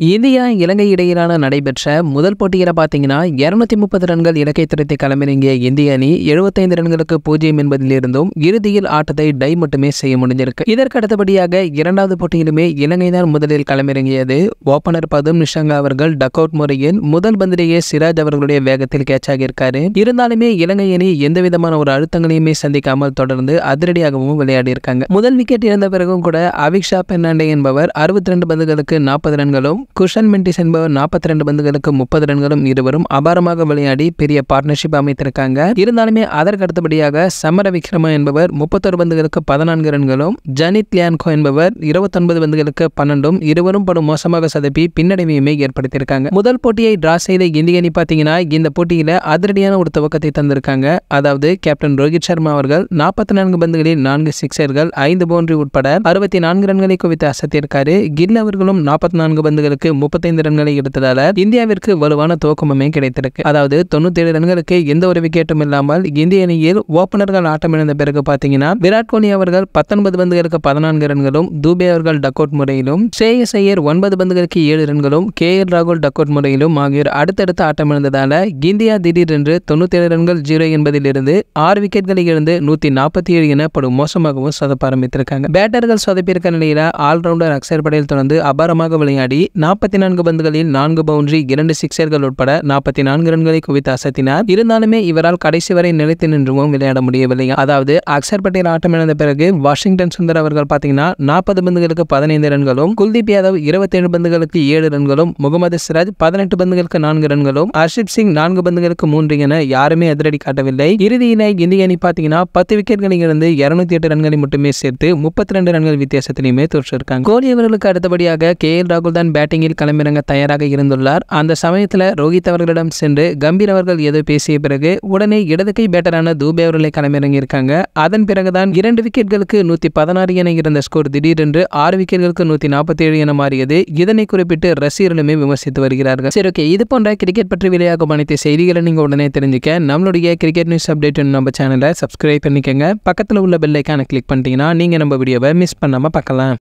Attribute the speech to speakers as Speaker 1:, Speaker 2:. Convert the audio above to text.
Speaker 1: India இலங்கை இடையிலான நடைபெற்ற முதல் போட்டியில் பார்த்தீங்கன்னா இருநூத்தி முப்பது ரன்கள் இலக்கை துரத்தி களமிறங்கிய இந்திய அணி எழுபத்தைந்து ரன்களுக்கு பூஜ்ஜியம் என்பதிலிருந்தும் இறுதியில் ஆட்டத்தை டை மட்டுமே செய்ய முடிஞ்சிருக்கு. இதற்கு அடுத்தபடியாக இரண்டாவது போட்டியிலுமே இலங்கை தான் முதலில் களமிறங்கியது. ஓபனர் பதும் நிஷங்கா அவர்கள் டக் அவுட் முறையில் முதல் பந்திலேயே சிராஜ் அவர்களுடைய வேகத்தில் கேட்ச் ஆகியிருக்காரு. இருந்தாலுமே இலங்கை அணி எந்த விதமான ஒரு அழுத்தங்களையுமே சந்திக்காமல் தொடர்ந்து அதிரடியாகவும் விளையாடி இருக்காங்க முதல் விக்கெட் இழந்த பிறகும் கூட அவிக்ஷா பெர்னாண்டே என்பவர் அறுபத்தி ரெண்டு பந்துகளுக்கு நாற்பது ரன்களும் குஷன் மெண்டிஸ் என்பவர் நாற்பத்தி ரெண்டு பந்துகளுக்கு முப்பது ரன்களும் இருவரும் அபாரமாக விளையாடி பெரிய பார்ட்னர்ஷிப் அமைத்திருக்காங்க. இருந்தாலுமே அதற்கு அடுத்தபடியாக சமர விக்ரம என்பவர் முப்பத்தொரு பந்துகளுக்கு பதினான்கு ரன்களும் ஜனித் லியான்கோ என்பவர் இருபத்தொன்பது பந்துகளுக்கு பன்னெண்டும் இருவரும் படும் மோசமாக சதப்பி பின்னடைவையுமே ஏற்படுத்தியிருக்காங்க. முதல் போட்டியை டிரா செய்த இந்திய அணி பார்த்தீங்கன்னா இந்த போட்டியில அதிரடியான ஒரு துவக்கத்தை தந்திருக்காங்க. அதாவது கேப்டன் ரோஹித் சர்மா அவர்கள் நாற்பத்தி நான்கு பந்துகளில் நான்கு சிக்ஸர்கள் ஐந்து பவுண்டரி உட்பட அறுபத்தி நான்கு ரன்களை குவித்து அசத்தியிருக்காரு. கில் அவர்களும் நாற்பத்தி நான்கு பந்துகளுக்கு முப்பத்தைந்து ரன்களை எடுத்ததால இந்தியாவிற்கு வலுவான துவக்கமுமே கிடைத்திருக்கு. அதாவது தொண்ணூத்தி ஏழு ரன்களுக்கு எந்த ஒரு விக்கெட்டும் இல்லாமல் இந்திய அணியில் ஓபனர்கள் ஆட்டமிழந்த பிறகு பார்த்தீங்கன்னா விராட் கோலி அவர்கள் பத்தொன்பது பந்துகளுக்கு பதினான்கு ரன்களும் தூபே அவர்கள் டக் அவுட் முறையிலும் ஸ்ரேயஸ் ஐயர் ஒன்பது பந்துகளுக்கு ஏழு ரன்களும் கே எல் ராகுல் டக் அவுட் முறையிலும் ஆகியோர் அடுத்தடுத்து ஆட்டமிழந்ததால இந்தியா திடீரென்று தொண்ணூத்தி ஏழு ரன்கள் ஜீரோ என்பதில் இருந்து ஆறு விக்கெட்களை இழந்து நூத்தி நாற்பத்தி ஏழு என படும் மோசமாகவும் சொதப்ப ஆரம்பித்திருக்காங்க. பேட்டர்கள் சொதப்பியிருக்க நிலையில ஆல்ரவுண்டர் அக்ஷர் படேல் தொடர்ந்து அபாரமாக விளையாடி நாற்பத்தி நான்கு பந்துகளில் நான்கு பவுண்டரி இரண்டு சிக்ஸர்கள் உட்பட நாற்பத்தி நான்கு ரன்களை குவித்து அசத்தினார். இருந்தாலுமே இவரால் கடைசி வரை நிலைத்து நின்றுவும் விளையாட முடியவில்லை. அதாவது அக்சர் பட்டேல் ஆட்டமிழந்த பிறகு வாஷிங்டன் சுந்தர் அவர்கள் பார்த்தீங்கன்னா நாற்பது பந்துகளுக்கு பதினைந்து ரன்களும் குல்தீப் யாதவ் இருபத்தேழு பந்துகளுக்கு ஏழு ரன்களும் முகமது சிராஜ் பதினெட்டு பந்துகளுக்கு நான்கு ரன்களும் ஹர்ஷிப் சிங் நான்கு பந்துகளுக்கு மூன்று என யாருமே அதிரடி காட்டவில்லை. இறுதியில இந்திய அணி பார்த்தீங்கன்னா பத்து விக்கெட்களில் இருந்து இருநூத்தி எட்டு ரன்களை மட்டுமே சேர்த்து முப்பத்தி ரெண்டு ரன்கள் வித்தியாசத்திலையுமே தோற்றிருக்காங்க. கோலி அவர்களுக்கு அடுத்தபடியாக கே எல் ராகுல் தான் பேட்டிங்கில் களமிறங்க தயாராக இருந்துள்ளார். அந்த சமயத்தில் ரோஹித் அவர்களிடம் சென்று கம்பீர் அவர்கள் ஏதோ பேசிய பிறகு உடனே இடது கை பேட்டரான தூபே அவர்களை களமிறங்கி இருக்காங்க அதன் பிறகுதான் இரண்டு விக்கெட்களுக்கு நூத்தி பதினாறு என இருந்த ஸ்கோர் திடீரென்று ஆறு விக்கெட்களுக்கு நூத்தி நாற்பத்தி ஏழு என மாறியது. இதனை குறிப்பிட்டு ரசிகர்களுமே விமர்சித்து வருகிறார்கள். சரி ஓகே. இது போன்ற கிரிக்கெட் பற்றி வெளியாகும் அனைத்து செய்திகளை நீங்க உடனே தெரிஞ்சுக்க நம்மளுடைய கிரிக்கெட் நியூஸ் அப்டேட் நம்ம சேனலை சப்ஸ்கிரைப் பண்ணிக்கங்க. பக்கத்தில் உள்ள பெல்லைக்கான கிளிக் பண்ணிட்டீங்கன்னா நீங்கள் நம்ம வீடியோவை மிஸ் பண்ணாம பார்க்கலாம்.